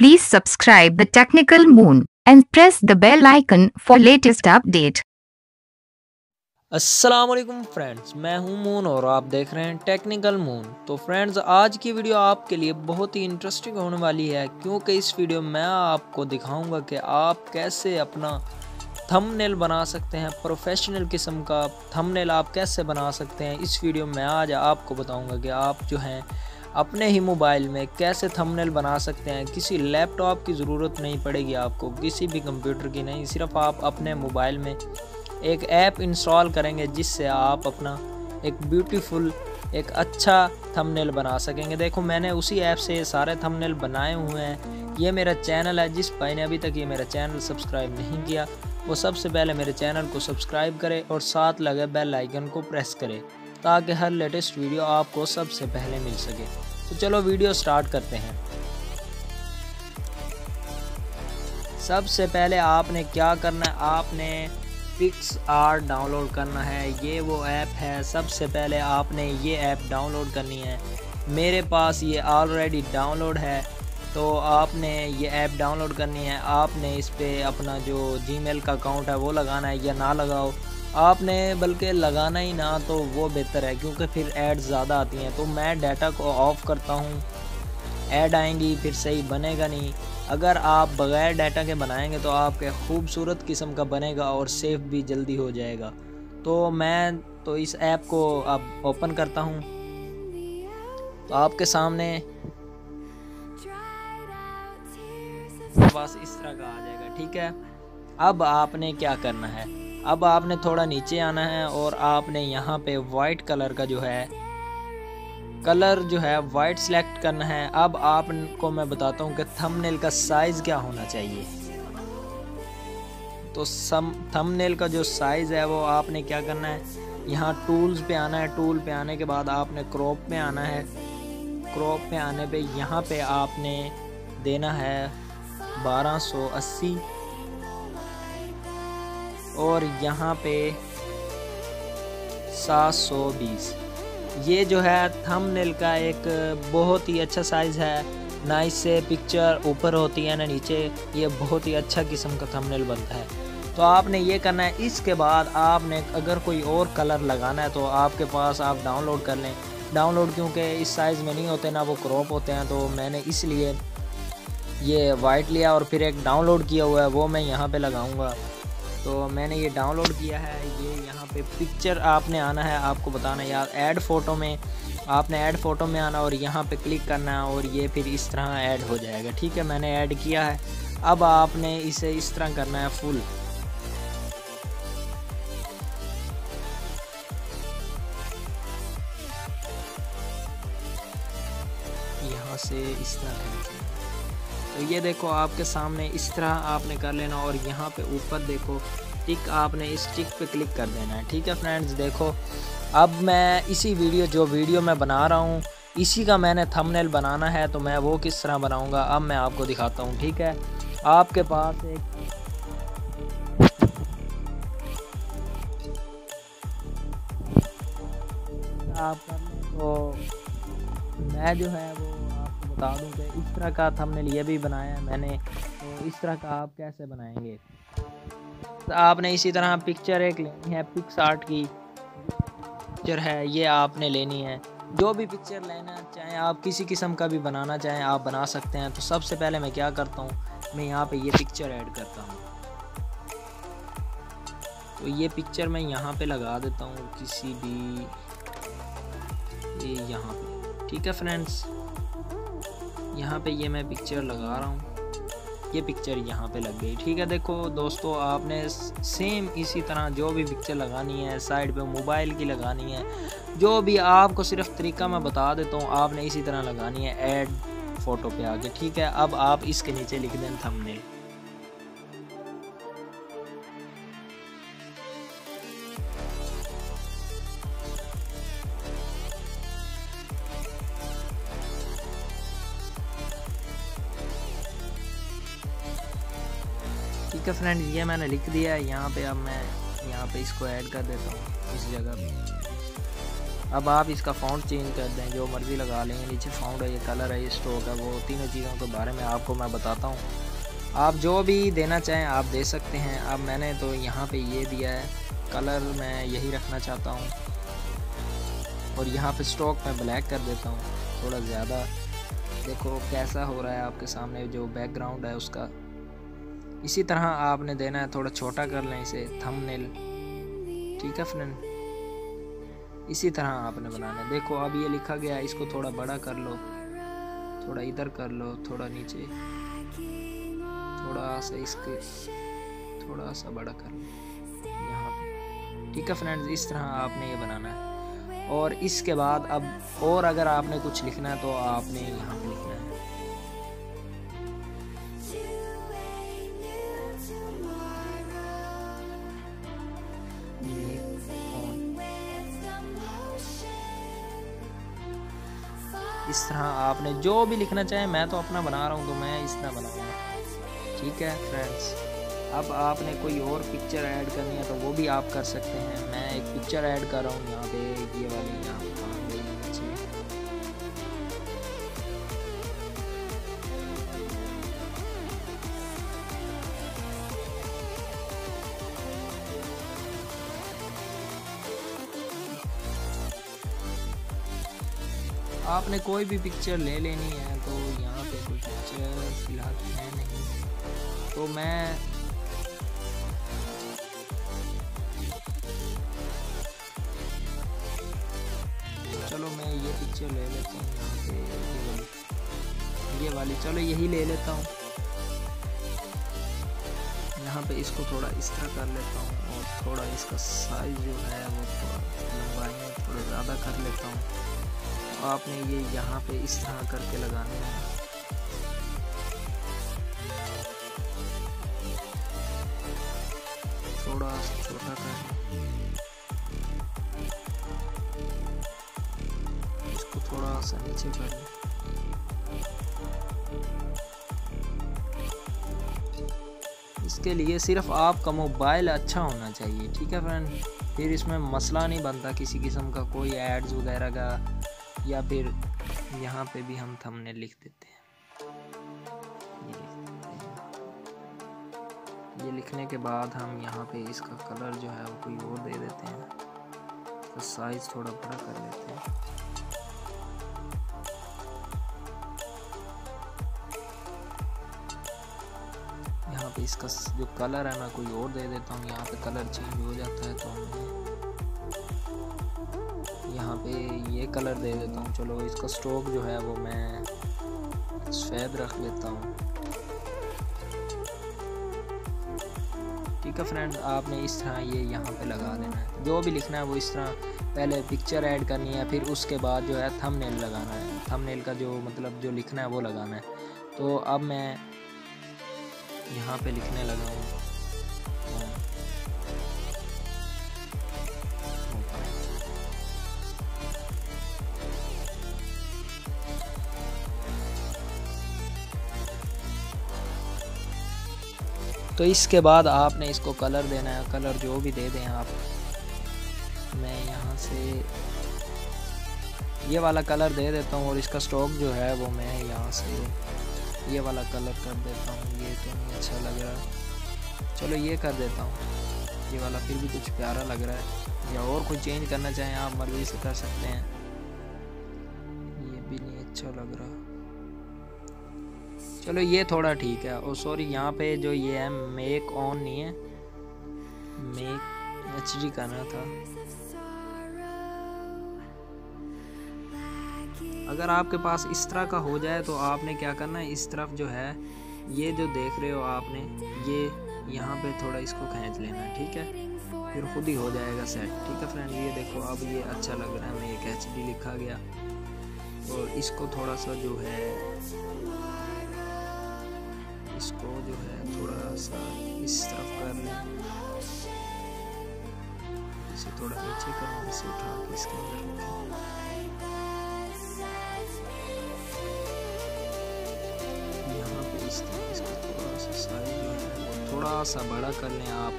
Please subscribe the Technical Moon and press the bell icon for latest update. Aslam friends मैं हूँ moon और आप देख रहे हैं टेक्निकल मून तो फ्रेंड्स आज की वीडियो आपके लिए बहुत ही इंटरेस्टिंग होने वाली है, क्योंकि इस वीडियो में आपको दिखाऊँगा कि आप कैसे अपना थंबनेल बना सकते हैं प्रोफेशनल किस्म का थंबनेल आप कैसे बना सकते हैं। इस वीडियो में आज आपको बताऊँगा कि आप जो हैं अपने ही मोबाइल में कैसे थंबनेल बना सकते हैं? किसी लैपटॉप की ज़रूरत नहीं पड़ेगी आपको, किसी भी कंप्यूटर की नहीं, सिर्फ़ आप अपने मोबाइल में एक ऐप इंस्टॉल करेंगे जिससे आप अपना एक ब्यूटीफुल एक अच्छा थंबनेल बना सकेंगे। देखो, मैंने उसी ऐप से सारे थंबनेल बनाए हुए हैं। ये मेरा चैनल है, जिस भाई ने अभी तक ये मेरा चैनल सब्सक्राइब नहीं किया, वो सबसे पहले मेरे चैनल को सब्सक्राइब करे और साथ लगे बेल आइकन को प्रेस करे। ताकि हर लेटेस्ट वीडियो आपको सबसे पहले मिल सके। तो चलो वीडियो स्टार्ट करते हैं। सबसे पहले आपने क्या करना है? आपने पिक्स आर्ट डाउनलोड करना है। ये वो ऐप है। सबसे पहले आपने ये ऐप डाउनलोड करनी है। मेरे पास ये ऑलरेडी डाउनलोड है। तो आपने ये ऐप डाउनलोड करनी है। आपने इस पर अपना जो जीमेल का अकाउंट है, वो लगाना है या ना लगाओ। आपने बल्कि लगाना ही ना तो वो बेहतर है, क्योंकि फिर ऐड ज़्यादा आती हैं। तो मैं डाटा को ऑफ़ करता हूँ। ऐड आएँगी, फिर सही बनेगा नहीं। अगर आप बग़ैर डाटा के बनाएँगे तो आपके खूबसूरत किस्म का बनेगा और सेफ़ भी जल्दी हो जाएगा। तो मैं तो इस ऐप को अब ओपन करता हूँ। तो आपके सामने बस इस तरह का आ जाएगा, ठीक है? अब आपने क्या करना है? अब आपने थोड़ा नीचे आना है और आपने यहाँ पे वाइट कलर का जो है कलर जो है वाइट सेलेक्ट करना है। अब आपको मैं बताता हूँ कि थंबनेल का साइज़ क्या होना चाहिए। तो सम थंबनेल का जो साइज़ है वो आपने क्या करना है? यहाँ टूल्स पे आना है। टूल पे आने के बाद आपने क्रॉप में आना है। क्रॉप में आने पे यहाँ पे आपने देना है 1280 और यहाँ पे 720 ये जो है थंबनेल का एक बहुत ही अच्छा साइज़ है। ना इससे पिक्चर ऊपर होती है ना नीचे, ये बहुत ही अच्छा किस्म का थंबनेल बनता है। तो आपने ये करना है, इसके बाद आपने अगर कोई और कलर लगाना है तो आपके पास आप डाउनलोड कर लें। डाउनलोड क्योंकि इस साइज़ में नहीं होते ना, वो क्रॉप होते हैं तो मैंने इसलिए ये वाइट लिया और फिर एक डाउनलोड किया हुआ है, वो मैं यहाँ पे लगाऊँगा। तो मैंने ये डाउनलोड किया है, ये यहाँ पे पिक्चर आपने आना है, आपको बताना यार ऐड फ़ोटो में, आपने ऐड फ़ोटो में आना और यहाँ पे क्लिक करना है और ये फिर इस तरह ऐड हो जाएगा। ठीक है, मैंने ऐड किया है। अब आपने इसे इस तरह करना है फुल यहाँ से इस तरह तो ये देखो आपके सामने इस तरह आपने कर लेना और यहाँ पे ऊपर देखो टिक आपने इस टिक पे क्लिक कर देना है। ठीक है फ्रेंड्स, देखो, अब मैं इसी वीडियो, जो वीडियो मैं बना रहा हूँ, इसी का मैंने थंबनेल बनाना है तो मैं वो किस तरह बनाऊँगा, अब मैं आपको दिखाता हूँ। ठीक है, आपके पास एक आप कर तो मैं जो है वो बता दूँ कि इस तरह का थंबनेल ये भी बनाया है मैंने तो इस तरह का आप कैसे बनाएँगे? तो आपने इसी तरह पिक्चर एक लेनी है पिक्स आर्ट की। पिक्चर है, ये आपने लेनी है। जो भी पिक्चर लेना चाहें आप किसी किस्म का भी बनाना चाहें, आप बना सकते हैं। तो सबसे पहले मैं क्या करता हूँ, मैं यहाँ पे ये पिक्चर ऐड करता हूँ। तो ये पिक्चर मैं यहाँ पे लगा देता हूँ, किसी भी, ये यहाँ पे। ठीक है फ्रेंड्स यहाँ पे ये मैं पिक्चर लगा रहा हूँ। ये पिक्चर यहाँ पे लग गई। ठीक है, देखो दोस्तों, आपने सेम इसी तरह जो भी पिक्चर लगानी है साइड पे मोबाइल की लगानी है, जो भी आपको सिर्फ़ तरीका मैं बता देता हूँ, आपने इसी तरह लगानी है ऐड फ़ोटो पे आके। ठीक है, अब आप इसके नीचे लिख दें थंबनेल ठीक है फ्रेंड ये मैंने लिख दिया है यहाँ पे अब मैं यहाँ पे इसको ऐड कर देता हूँ इस जगह पे। अब आप इसका फ़ाउंड चेंज कर दें जो मर्ज़ी लगा लें नीचे फाउंड है ये कलर है ये स्ट्रोक है वो तीनों चीज़ों के बारे में आपको मैं बताता हूँ। आप जो भी देना चाहें आप दे सकते हैं। अब मैंने तो यहाँ पे ये दिया है कलर मैं यही रखना चाहता हूँ। और यहाँ पे स्ट्रोक मैं ब्लैक कर देता हूँ थोड़ा ज़्यादा। देखो कैसा हो रहा है आपके सामने जो बैकग्राउंड है उसका। इसी तरह आपने देना है, थोड़ा छोटा कर लें इसे थंबनेल ठीक है फ्रेंड इसी तरह आपने बनाना है। देखो, अब ये लिखा गया है, इसको थोड़ा बड़ा कर लो, थोड़ा इधर कर लो, थोड़ा नीचे, थोड़ा सा इसके, थोड़ा सा बड़ा कर लो, यहाँ ठीक है फ्रेंड्स इस तरह आपने ये बनाना है। और इसके बाद अब और अगर आपने कुछ लिखना है तो आपने यहाँ पे लिखना है। इस तरह आपने जो भी लिखना चाहे, मैं तो अपना बना रहा हूँ तो मैं इस तरह बनाऊँगा ठीक है फ्रेंड्स अब आपने कोई और पिक्चर ऐड करनी है तो वो भी आप कर सकते हैं। मैं एक पिक्चर ऐड कर रहा हूँ यहाँ पे, ये वाली यहाँ आपने कोई भी पिक्चर ले लेनी है तो यहाँ पे कोई पिक्चर फ़िलहाल है नहीं। तो मैं चलो मैं ये पिक्चर ले लेता हूँ यहाँ पे, ये वाली। ये वाली, चलो यही ले लेता हूँ। यहाँ पे इसको थोड़ा इस तरह कर लेता हूँ, और थोड़ा इसका साइज़ जो है वो थोड़ा लंबाई में थोड़ा ज़्यादा कर लेता हूँ। आपने ये यहाँ पे इस तरह करके लगाने हैं। थोड़ा छोटा कर। इसको थोड़ा सा नीचे कर। इसके लिए सिर्फ़ आपका मोबाइल अच्छा होना चाहिए, ठीक है फ्रेंड? फिर इसमें मसला नहीं बनता किसी किस्म का, कोई एड्स वगैरह का या फिर यहाँ पे भी हम थंबनेल लिख देते हैं। ये लिखने के बाद हम यहाँ पे इसका कलर जो है वो कोई और दे देते हैं। इसका साइज़ थोड़ा बड़ा कर लेते हैं। यहाँ पे इसका जो कलर है मैं कोई और दे देता हूँ। यहाँ पे कलर चेंज हो जाता है तो हमें पे ये कलर दे देता हूँ। चलो, इसका स्ट्रोक जो है वो मैं सफ़ेद रख लेता हूँ। ठीक है फ्रेंड आपने इस तरह ये यहाँ पे लगा देना है। जो भी लिखना है वो इस तरह पहले पिक्चर ऐड करनी है, फिर उसके बाद जो है थंबनेल लगाना है। थंबनेल का जो मतलब जो लिखना है वो लगाना है। तो अब मैं यहाँ पे लिखने लगा हूँ। तो इसके बाद आपने इसको कलर देना है कलर जो भी दे दें आप। मैं यहाँ से ये वाला कलर दे देता हूँ और इसका स्टॉक जो है वो मैं यहाँ से ये वाला कलर कर देता हूँ। ये तो नहीं अच्छा लग रहा। चलो ये कर देता हूँ। ये वाला फिर भी कुछ प्यारा लग रहा है। या और कोई चेंज करना चाहें, आप मर्ज़ी से कर सकते हैं। ये भी नहीं अच्छा लग रहा। चलो, ये थोड़ा ठीक है। और सॉरी यहाँ पे जो ये है मेक ऑन नहीं है। मेक एच डी करना था। अगर आपके पास इस तरह का हो जाए तो आपने क्या करना है? इस तरफ़ जो है, ये जो देख रहे हो आपने, ये यहाँ पे थोड़ा इसको खींच लेना है ठीक है? फिर खुद ही हो जाएगा सेट ठीक है फ्रेंड ये देखो, अब ये अच्छा लग रहा है, मैं एक एच लिखा गया। और इसको थोड़ा सा जो है इसको जो है थोड़ा सा इस तरफ़ कर लें। इसे थोड़ा नीचे कर इसे उठा के इसके अंदर थोड़ा सा बड़ा कर लें आप।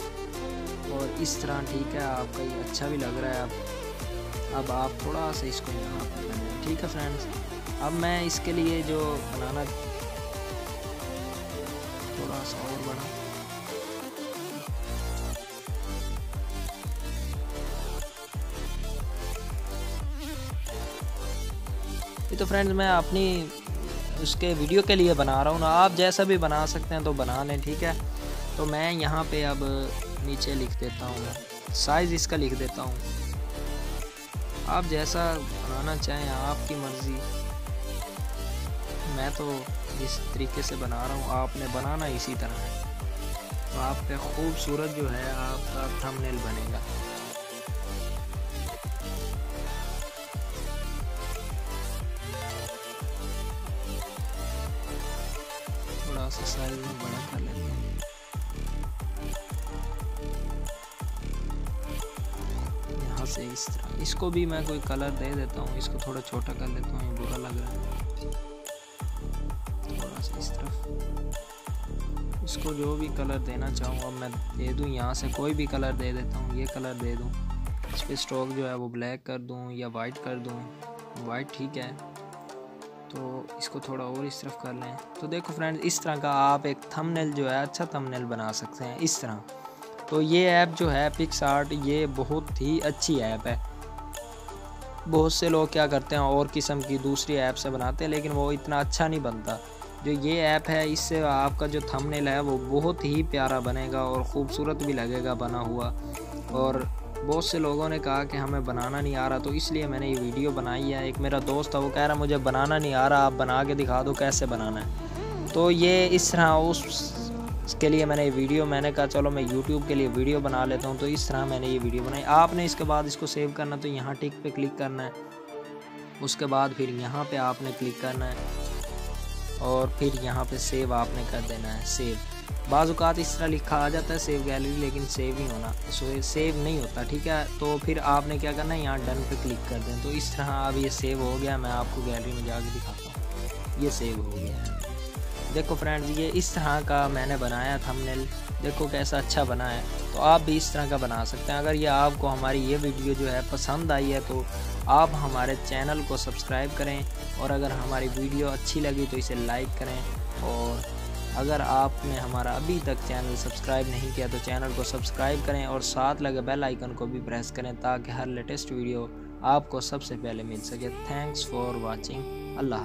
और इस तरह ठीक है, आपका ये अच्छा भी लग रहा है आप अब आप थोड़ा सा इसको यहाँ पर ठीक है फ्रेंड्स अब मैं इसके लिए जो बनाना थोड़ा सा और बड़ा ये तो फ्रेंड्स मैं अपनी उसके वीडियो के लिए बना रहा हूँ ना। आप जैसा भी बना सकते हैं तो बना लें, ठीक है? तो मैं यहाँ पे अब नीचे लिख देता हूँ। साइज़ इसका लिख देता हूँ। आप जैसा बनाना चाहें, आपकी मर्ज़ी। मैं तो इस तरीके से बना रहा हूँ, आपने बनाना इसी तरह है। तो आपका खूबसूरत जो है, आपका थंबनेल बनेगा। थोड़ा सा साइज़ में बड़ा कर लेते हैं। से इस तरह। इसको भी मैं कोई कलर दे देता हूँ, इसको थोड़ा छोटा कर लेता हूँ बुरा लग रहा है। इस तरफ़। इसको जो भी कलर देना चाहूँ अब मैं दे दूँ यहाँ से। कोई भी कलर दे देता हूँ, ये कलर दे दूँ। इस पर स्ट्रोक जो है, वो ब्लैक कर दूँ या वाइट कर दूँ। वाइट ठीक है। तो इसको थोड़ा और इस तरफ़ कर लें। तो देखो फ्रेंड्स इस तरह का आप एक थंबनेल जो है अच्छा थंबनेल बना सकते हैं, इस तरह। तो ये ऐप जो है पिक्स आर्ट ये बहुत ही अच्छी ऐप है। बहुत से लोग क्या करते हैं, और किस्म की दूसरी ऐप से बनाते हैं, लेकिन वो इतना अच्छा नहीं बनता। जो ये ऐप है, इससे आपका जो थंबनेल है, वो बहुत ही प्यारा बनेगा और ख़ूबसूरत भी लगेगा बना हुआ। और बहुत से लोगों ने कहा कि हमें बनाना नहीं आ रहा तो इसलिए मैंने ये वीडियो बनाई है। एक मेरा दोस्त था, वो कह रहा, मुझे बनाना नहीं आ रहा, आप बना के दिखा दो कैसे बनाना है। तो ये इस तरह, उस के लिए मैंने ये वीडियो, मैंने कहा, चलो मैं यूट्यूब के लिए वीडियो बना लेता हूँ। तो इस तरह मैंने ये वीडियो बनाई। आपने इसके बाद इसको सेव करना तो यहाँ टिक पे क्लिक करना है। उसके बाद फिर यहाँ पे आपने क्लिक करना है। और फिर यहाँ पे सेव आपने कर देना है सेव बाज़ात इस तरह लिखा आ जाता है सेव गैलरी लेकिन सेव ही होना. सो सेव नहीं होता, ठीक है? तो फिर आपने क्या करना है? यहाँ डन पे क्लिक कर दें. तो इस तरह अब ये सेव हो गया, मैं आपको गैलरी में जाके दिखाता हूँ. ये सेव हो गया है. देखो फ्रेंड्स ये इस तरह का मैंने बनाया थंबनेल देखो कैसा अच्छा बना है. तो आप भी इस तरह का बना सकते हैं। अगर ये आपको हमारी ये वीडियो जो है पसंद आई है तो आप हमारे चैनल को सब्सक्राइब करें और अगर हमारी वीडियो अच्छी लगी तो इसे लाइक करें। और अगर आपने हमारा अभी तक चैनल सब्सक्राइब नहीं किया तो चैनल को सब्सक्राइब करें और साथ लगे बेल आइकन को भी प्रेस करें ताकि हर लेटेस्ट वीडियो आपको सबसे पहले मिल सके। Thanks for watching. अल्लाह